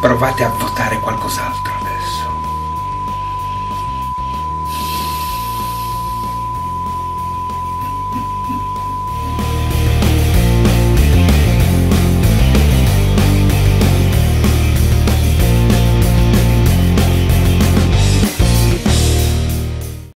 provate a votare qualcos'altro adesso.